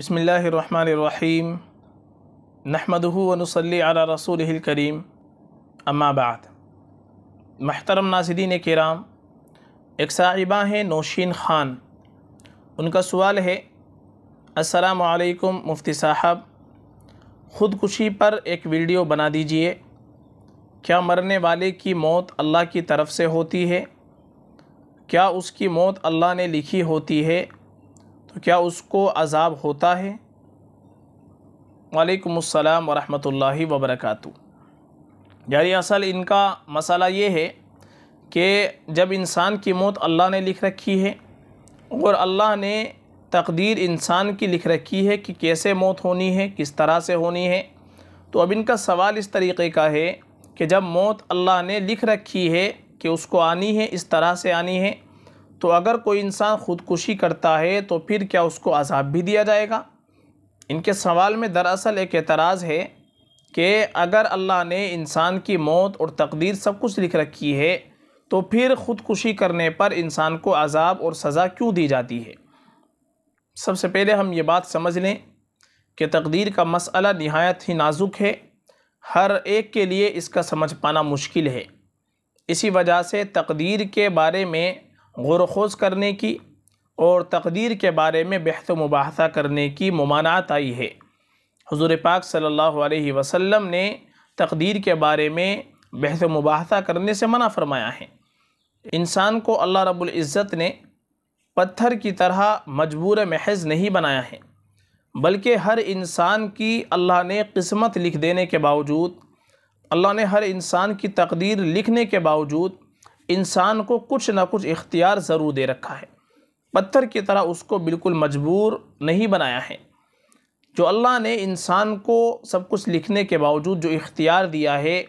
बसमीम अला रसूल करीम अम्माबाद महतरम नाजरीन कराम एक साहिबा हैं नौशीन ख़ान उनका सवाल है असलकुम मुफ्ती साहब ख़ुदकुशी पर एक वीडियो बना दीजिए क्या मरने वाले की मौत अल्लाह की तरफ़ से होती है क्या उसकी मौत अल्लाह ने लिखी होती है तो क्या उसको अज़ाब होता है? वालेकुम अस्सलाम वरहमतुल्लाहि वबरकatuh यानी असल इनका मसला ये है कि जब इंसान की मौत अल्लाह ने लिख रखी है और अल्लाह ने तकदीर इंसान की लिख रखी है कि कैसे मौत होनी है, किस तरह से होनी है तो अब इनका सवाल इस तरीक़े का है कि जब मौत अल्लाह ने लिख रखी है कि उसको आनी है, इस तरह से आनी है तो अगर कोई इंसान ख़ुदकुशी करता है तो फिर क्या उसको अजाब भी दिया जाएगा? इनके सवाल में दरअसल एक एतराज़ है कि अगर अल्लाह ने इंसान की मौत और तकदीर सब कुछ लिख रखी है तो फिर ख़ुदकुशी करने पर इंसान को अजाब और सज़ा क्यों दी जाती है? सबसे पहले हम ये बात समझ लें कि तकदीर का मसला नहायत ही नाजुक है। हर एक के लिए इसका समझ पाना मुश्किल है। इसी वजह से तकदीर के बारे में गौर खोज करने की और तकदीर के बारे में बहस मुबासा करने की ममानात आई है। हजूर पाक अलैहि वसल्लम ने तकदीर के बारे में बहस मुबासा करने से मना फरमाया है। इंसान को अल्लाह रब्बुल इज़्ज़त ने पत्थर की तरह मजबूर महज नहीं बनाया है, बल्कि हर इंसान की अल्लाह ने किस्मत लिख देने के बावजूद, अल्लाह ने हर इंसान की तकदीर लिखने के बावजूद इंसान को कुछ ना कुछ इख्तियार ज़रूर दे रखा है। पत्थर की तरह उसको बिल्कुल मजबूर नहीं बनाया है। जो अल्लाह ने इंसान को सब कुछ लिखने के बावजूद जो इख्तियार दिया है,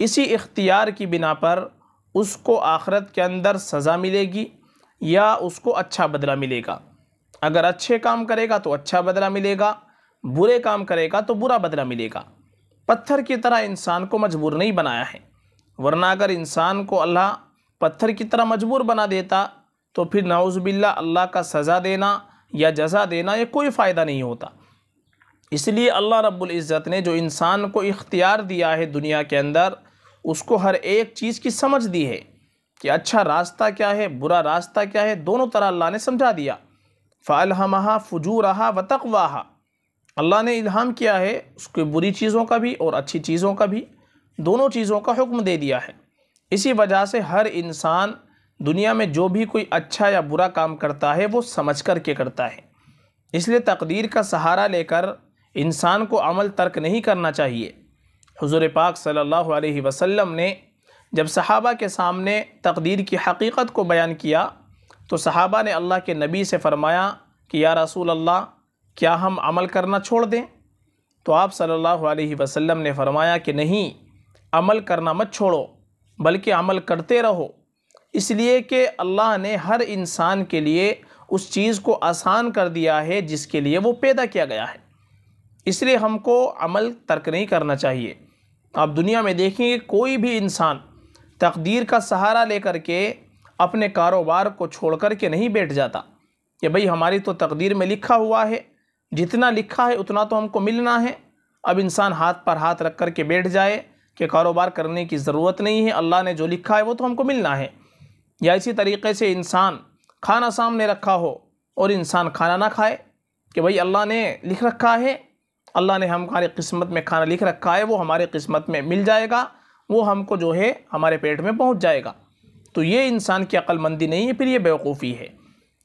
इसी इख्तियार की बिना पर उसको आखरत के अंदर सज़ा मिलेगी या उसको अच्छा बदला मिलेगा। अगर अच्छे काम करेगा तो अच्छा बदला मिलेगा, बुरे काम करेगा तो बुरा बदला मिलेगा। पत्थर की तरह इंसान को मजबूर नहीं बनाया है, वरना अगर इंसान को अल्लाह पत्थर की तरह मजबूर बना देता तो फिर नाउज़बिल्ला अल्लाह का सज़ा देना या जजा देना ये कोई फ़ायदा नहीं होता। इसलिए अल्लाह रब्बुल इज़्ज़त ने जो इंसान को इख्तियार दिया है दुनिया के अंदर, उसको हर एक चीज़ की समझ दी है कि अच्छा रास्ता क्या है, बुरा रास्ता क्या है, दोनों तरह अल्लाह ने समझा दिया। फ़ालहमहा फ़जूरहा व तकवाहा। अल्लाह ने इल्हाम किया है उसके बुरी चीज़ों का भी और अच्छी चीज़ों का भी, दोनों चीज़ों का हुक्म दे दिया है। इसी वजह से हर इंसान दुनिया में जो भी कोई अच्छा या बुरा काम करता है, वो समझ कर के करता है। इसलिए तकदीर का सहारा लेकर इंसान को अमल तर्क नहीं करना चाहिए। हुजूर पाक सल्लल्लाहु अलैहि वसल्लम ने जब सहाबा के सामने तकदीर की हकीकत को बयान किया तो सहाबा ने अल्लाह के नबी से फ़रमाया कि, या रसूल अल्लाह क्या हम अमल करना छोड़ दें? तो आप सल्लल्लाहु अलैहि वसल्लम ने फ़रमाया कि, नहीं, अमल करना मत छोड़ो। बल्कि अमल करते रहो। इसलिए कि अल्लाह ने हर इंसान के लिए उस चीज़ को आसान कर दिया है जिसके लिए वो पैदा किया गया है। इसलिए हमको अमल तर्क नहीं करना चाहिए। आप दुनिया में देखेंगे कोई भी इंसान तकदीर का सहारा लेकर के अपने कारोबार को छोड़ कर के नहीं बैठ जाता कि भाई हमारी तो तकदीर में लिखा हुआ है, जितना लिखा है उतना तो हमको मिलना है। अब इंसान हाथ पर हाथ रख कर के बैठ जाए कि कारोबार करने की ज़रूरत नहीं है, अल्लाह ने जो लिखा है वो तो हमको मिलना है। या इसी तरीके से इंसान खाना सामने रखा हो और इंसान खाना ना खाए कि भाई अल्लाह ने लिख रखा है, अल्लाह ने हमारे किस्मत में खाना लिख रखा है, वो हमारे किस्मत में मिल जाएगा, वो हमको जो है हमारे पेट में पहुँच जाएगा। तो ये इंसान की अक्लमंदी नहीं है, फिर ये बेवकूफ़ी है।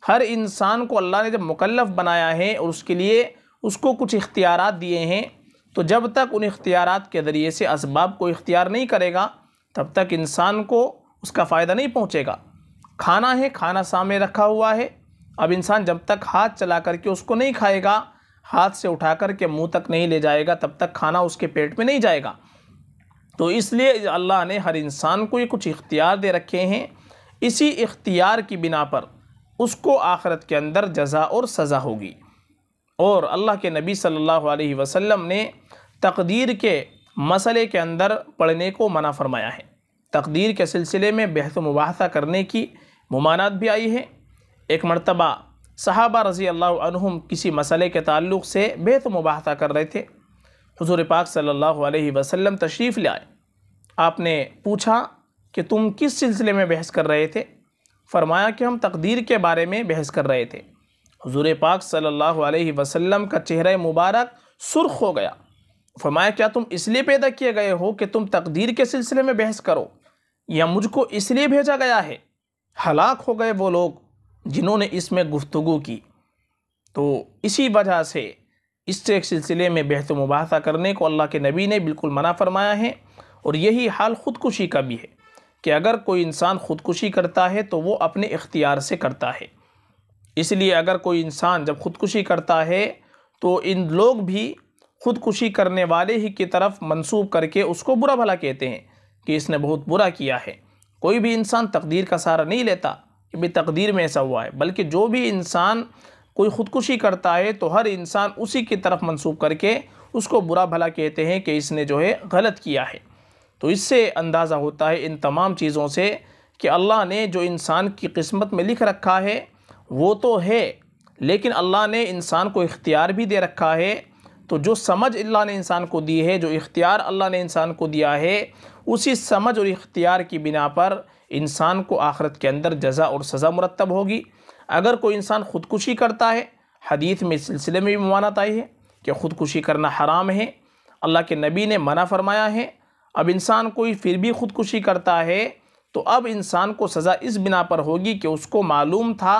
हर इंसान को अल्लाह ने जब मुकल्लफ़ बनाया है और उसके लिए उसको कुछ इख्तियार दिए हैं तो जब तक उन इख्तियार के ज़रिए से इसबाब को इख्तियार नहीं करेगा, तब तक इंसान को उसका फ़ायदा नहीं पहुँचेगा। खाना है, खाना सामने रखा हुआ है। अब इंसान जब तक हाथ चला करके उसको नहीं खाएगा, हाथ से उठा कर के मुँह तक नहीं ले जाएगा, तब तक खाना उसके पेट में नहीं जाएगा। तो इसलिए अल्लाह ने हर इंसान को ये कुछ इख्तियार दे रखे हैं। इसी इख्तियार की बिना पर उसको आखरत के अंदर जजा और सज़ा होगी। और अल्लाह के नबी सल्लल्लाहु अलैहि वसल्लम ने तकदीर के मसले के अंदर पढ़ने को मना फरमाया है। तकदीर के सिलसिले में बहस मुबासा करने की ममानत भी आई है। एक मरतबा सहाबा रज़ी अल्लाह किसी मसले के ताल्लुक़ से बेत मुबाहता कर रहे थे। हुजूर पाक सल्लल्लाहु अलैहि वसल्लम तशरीफ़ ले आए। आपने पूछा कि तुम किस सिलसिले में बहस कर रहे थे? फरमाया कि हम तकदीर के बारे में बहस कर रहे थे। हुजूर पाक सल्लल्लाहु अलैहि वसल्लम का चेहरा मुबारक सुर्ख हो गया। फरमाया, क्या तुम इसलिए पैदा किए गए हो कि तुम तकदीर के सिलसिले में बहस करो? या मुझको इसलिए भेजा गया है? हलाक हो गए वो लोग जिन्होंने इसमें गुफ्तु की। तो इसी वजह से इस सिलसिले में बेहतर मुबासा करने को अल्लाह के नबी ने बिल्कुल मना फरमाया है और यही हाल ख़ुदकुशी का भी है कि अगर कोई इंसान ख़ुदकुशी करता है तो वो अपने इख्तियार से करता है। इसलिए अगर कोई इंसान जब ख़ुदकुशी करता है तो इन लोग भी ख़ुदकुशी करने वाले ही की तरफ़ मंसूब करके उसको बुरा भला कहते हैं कि इसने बहुत बुरा किया है। कोई भी इंसान तकदीर का सहारा नहीं लेता कि भाई तकदीर में ऐसा हुआ है। बल्कि जो भी इंसान कोई ख़ुदकुशी करता है तो हर इंसान उसी की तरफ़ मंसूब करके उसको बुरा भला कहते हैं कि इसने जो है गलत किया है। तो इससे अंदाज़ा होता है इन तमाम चीज़ों से कि अल्लाह ने जो इंसान की किस्मत में लिख रखा है, वो तो है, लेकिन अल्लाह ने इंसान को इख्तियार भी दे रखा है तो जो समझ अल्लाह ने इंसान को दी है, जो इख्तियार अल्लाह ने इंसान को दिया है, उसी समझ और इख्तियार की बिना पर इंसान को आखरत के अंदर जजा और सज़ा मुरतब होगी। अगर कोई इंसान ख़ुदकुशी करता है हदीत में इस सिलसिले में भी ममानत आई है कि ख़ुदकुशी करना हराम है। अल्लाह के नबी ने मना फरमाया है, अब इंसान कोई फिर भी ख़ुदकुशी करता है तो अब इंसान को सज़ा इस बिना पर होगी कि उसको मालूम था,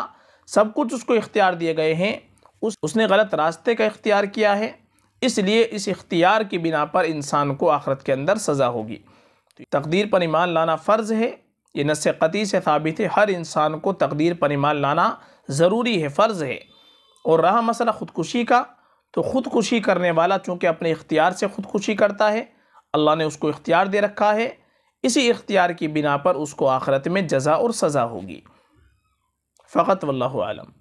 सब कुछ उसको इख्तियार दिए गए हैं, उस, उसने गलत रास्ते का इख्तियार किया है। इसलिए इस इख्तियार की बिना पर इंसान को आखरत के अंदर सज़ा होगी। तो तकदीर पर ईमान लाना फ़र्ज़ है, ये नस कती से साबित है। हर इंसान को तकदीर पर ईमान लाना ज़रूरी है, फ़र्ज़ है। और रहा मसला ख़ुदकुशी का तो ख़ुदकुशी करने वाला चूँकि अपने इख्तियार से ख़ुदकुशी करता है, अल्लाह ने उसको इख्तियार दे रखा है, इसी इख्तियार की बिना पर उसको आखरत में जजा और सज़ा होगी। फ़कत वल्लम